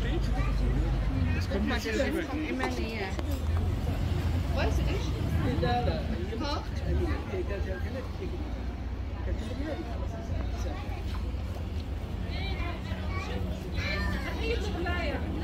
Mann steht. Das kommt Mal, jetzt der wieder Wind weg. kommt immer näher. Freust du dich? Ha?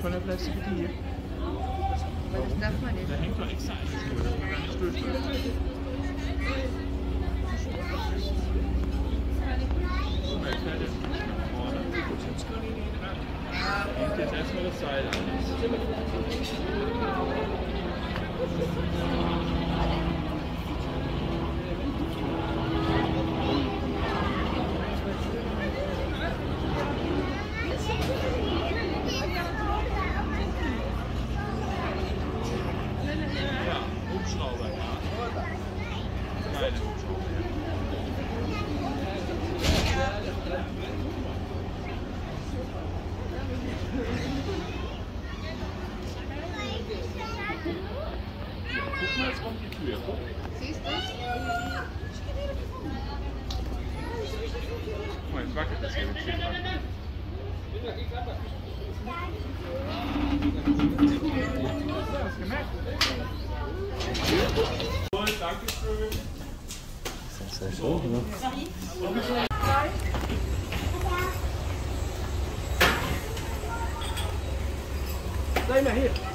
Von der bleibst du bitte hier. Aber das darf man Da nicht. hängt doch extra eine Stuhl, dass man gar nicht durchläuft. Hängt jetzt erstmal das Seil an. Gut, danke schön. Sehr schön, ne? Bleib mal hier.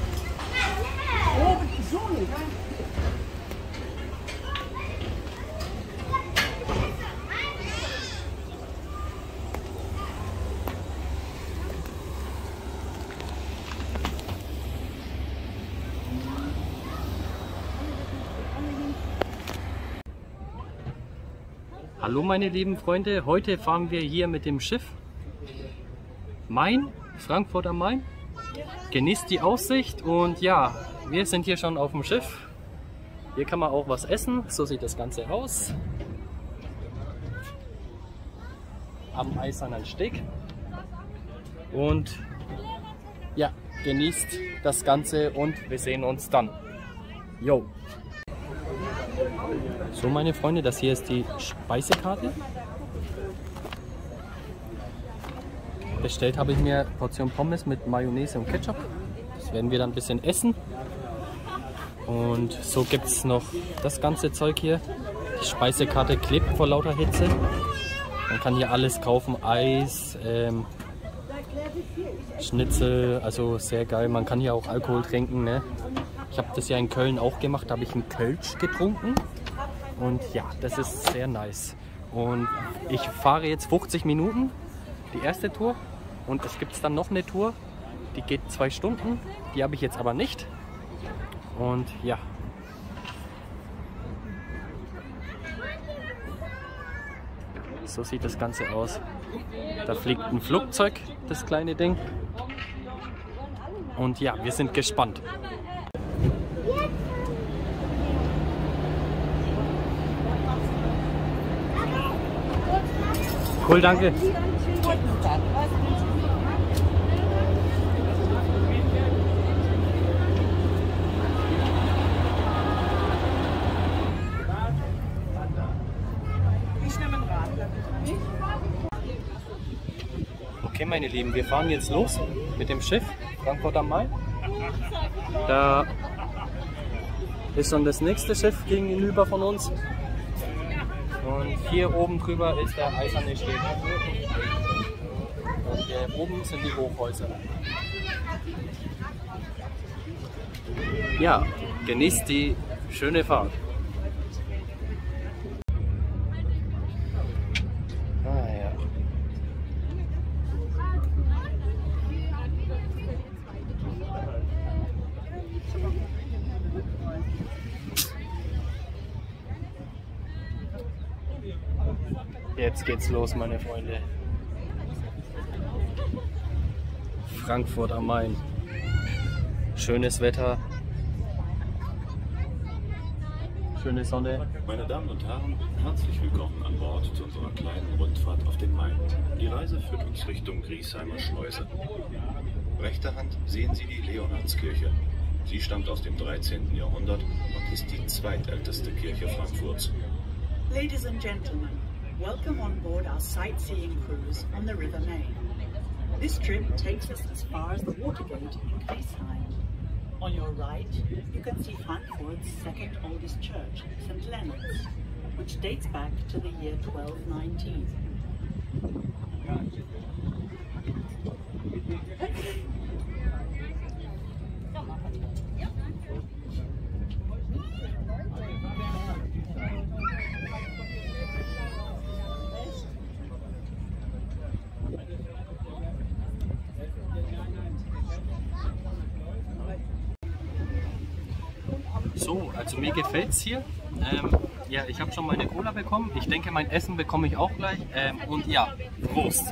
Hallo meine lieben Freunde, heute fahren wir hier mit dem Schiff Main, Frankfurt am Main. Genießt die Aussicht und ja, wir sind hier schon auf dem Schiff. Hier kann man auch was essen, so sieht das Ganze aus. Am eisernen Steg. Und ja, genießt das Ganze und wir sehen uns dann. Yo! So meine Freunde, das hier ist die Speisekarte. Bestellt habe ich mir Portion Pommes mit Mayonnaise und Ketchup. Das werden wir dann ein bisschen essen. Und so gibt es noch das ganze Zeug hier. Die Speisekarte klebt vor lauter Hitze. Man kann hier alles kaufen, Eis, ähm, Schnitzel, also sehr geil. Man kann hier auch Alkohol trinken. Ne? Ich habe das ja in Köln auch gemacht, da habe ich einen Kölsch getrunken. Und ja, das ist sehr nice. Und ich fahre jetzt 50 Minuten, die erste Tour. Und es gibt dann noch eine Tour, die geht zwei Stunden. Die habe ich jetzt aber nicht. Und ja. So sieht das Ganze aus. Da fliegt ein Flugzeug, das kleine Ding. Und ja, wir sind gespannt. Cool, danke. Okay, meine Lieben, wir fahren jetzt los mit dem Schiff Frankfurt am Main. Da ist schon das nächste Schiff gegenüber von uns. Und hier oben drüber ist der eiserne Steg. Und hier oben sind die Hochhäuser. Ja, genießt die schöne Fahrt. Ah ja. Jetzt geht's los, meine Freunde. Frankfurt am Main. Schönes Wetter. Schöne Sonne. Meine Damen und Herren, herzlich willkommen an Bord zu unserer kleinen Rundfahrt auf den Main. Die Reise führt uns Richtung Griesheimer Schleuse. Rechter Hand sehen Sie die Leonardskirche. Sie stammt aus dem 13. Jahrhundert und ist die zweitälteste Kirche Frankfurts. Ladies and gentlemen, welcome on board our sightseeing cruise on the River Main. This trip takes us as far as the Watergate in Griesheim. On your right, you can see Frankfurt's second oldest church, St. Leonard's, which dates back to the year 1219. So, also mir gefällt's hier. Ähm, ja, ich habe schon meine Cola bekommen. Ich denke, mein Essen bekomme ich auch gleich. Ähm, und ja, Prost.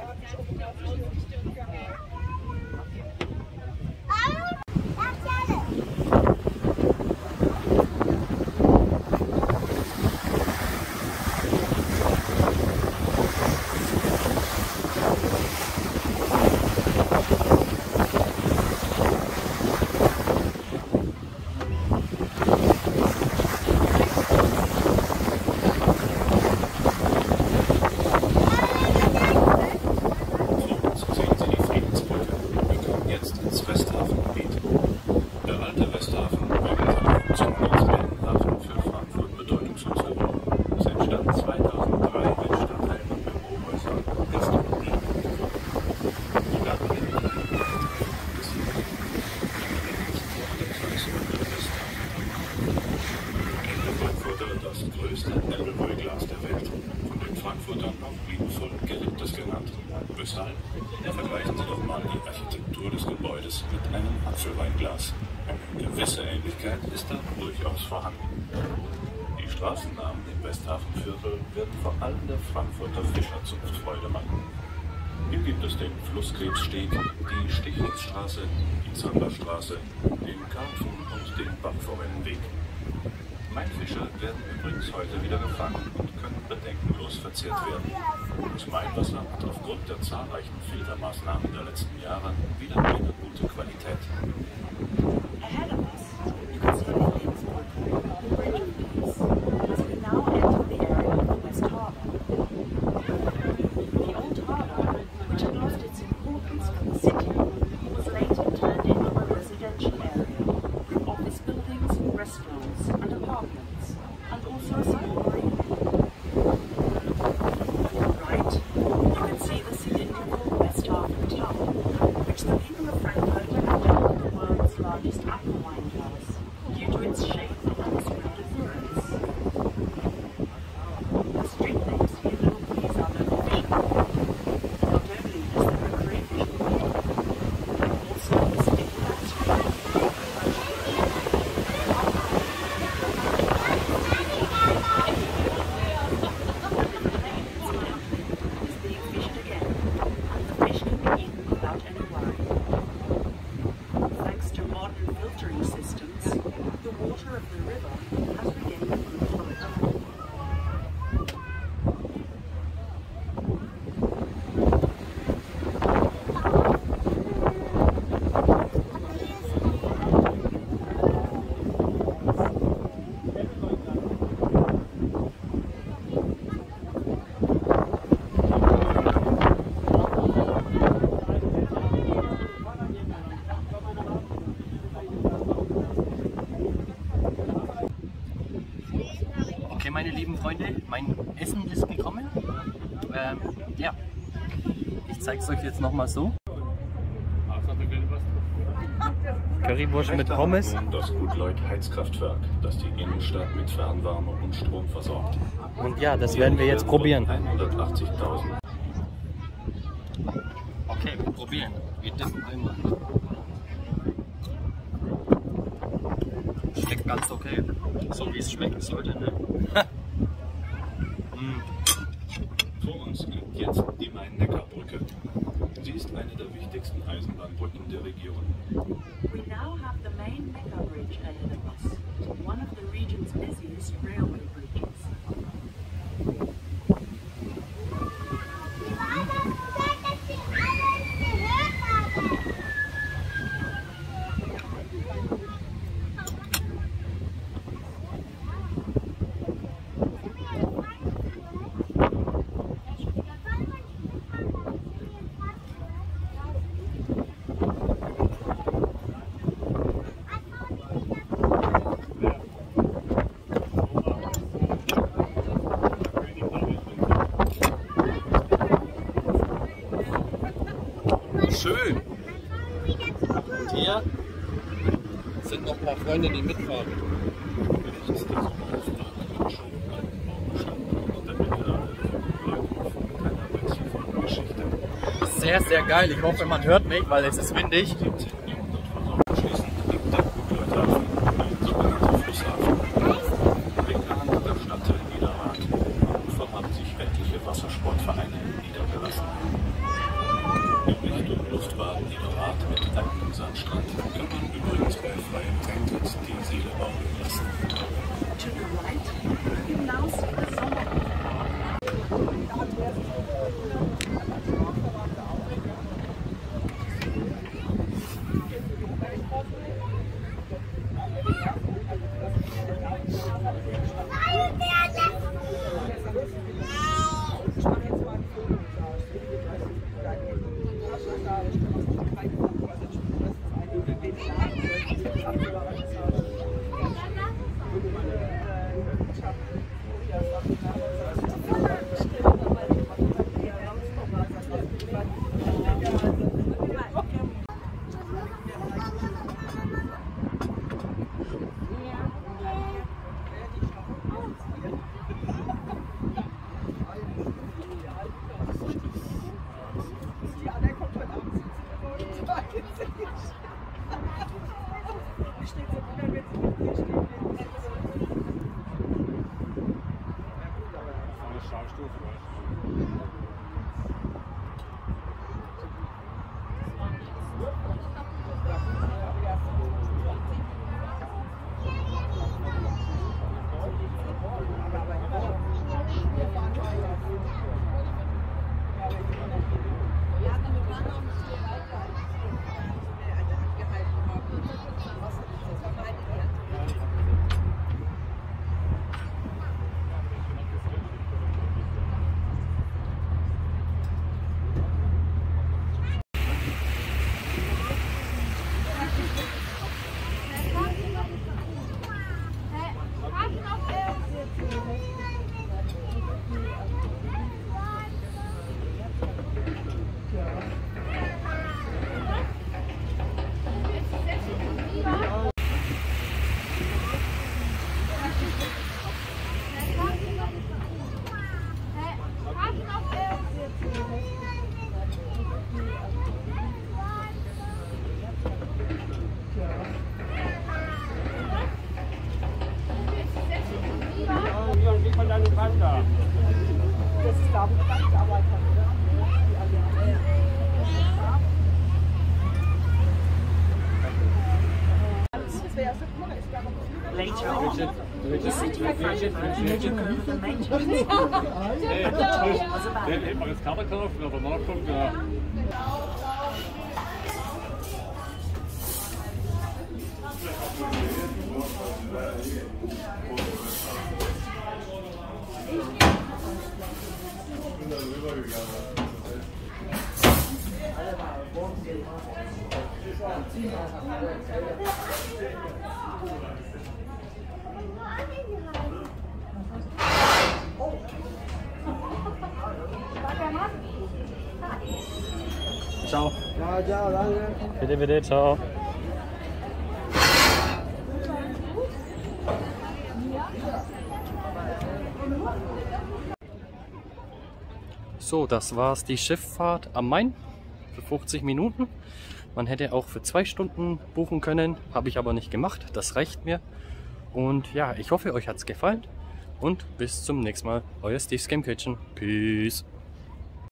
Vor uns sehen Sie die Friedensbrücke. Wir kommen jetzt ins Westhafengebiet. Der alte Westhafen war eine zum als Binnenhafen für Frankfurt bedeutungslos geworden. Es entstand 2003 als Stadtteil mit Bürohäusern und Gastronomie. Sogar die Ende Frankfurter das größte Appleboy-Glas der Welt. Von den Frankfurtern auch liebevoll geliebtes genannt. Weshalb? Vergleichen Sie doch mal die Architektur des Gebäudes mit einem Apfelweinglas. Eine gewisse Ähnlichkeit ist da durchaus vorhanden. Die Straßennamen im Westhafenviertel werden vor allem der Frankfurter Fischerzunft Freude machen. Hier gibt es den Flusskrebssteg, die Stichlitzstraße, die Zanderstraße, den Karpfen und den Bachforellenweg. Mainfische werden übrigens heute wieder gefangen und können bedenkenlos verzehrt werden. Das Mainwasser hat aufgrund der zahlreichen Filtermaßnahmen der letzten Jahre wieder eine gute Qualität. And apartments, and also ja, ich zeige es euch jetzt nochmal so. Currywurst mit Pommes. Das Gutleut Heizkraftwerk, das die Innenstadt mit Fernwärme und Strom versorgt. Und ja, das werden wir jetzt probieren. 180.000 Okay, wir probieren. Wir dippen einmal. Schmeckt ganz okay. So wie es schmecken sollte, ne? mm. Vor uns liegt jetzt die Main-Neckar-Brücke. Sie ist eine der wichtigsten Eisenbahnbrücken der Region. We now have the main Neckar Bridge ahead of us, one of the region's busiest railway bridges. Freunde, die mitfahren. Vielleicht ist der Sommerhauspark schon ein Baumschandort der Mittelalter von keiner Wechsel von Geschichte. Sehr, sehr geil. Ich hoffe, man hört mich, weil es ist windig. 17. Jahrhundert versorgt. Anschließend liegt der Bugleuterhafen, ein sogenannter Flusshafen. Linker Hand der Stadtteil Niederrad. Am Ufer haben sich etliche Wassersportvereine niedergelassen. In Richtung Lustbaden Niederrad mit eigenem Sandstrand kann man übrigens bei freiem Eintritt die Seele baumeln lassen. Gib mal deine Panda. later on. The city of Frankfurt began the maintenance Hey, was about den hätten wir jetzt Karte gekauft, wer danach kommt, ja. Ciao. Ciao, ciao, danke. Bitte, bitte, ciao. So, das war's, die Schifffahrt am Main für 50 Minuten. Man hätte auch für zwei Stunden buchen können, habe ich aber nicht gemacht. Das reicht mir. Und ja, ich hoffe, euch hat's gefallen. Und bis zum nächsten Mal. Euer Steve's Game Kitchen. Peace.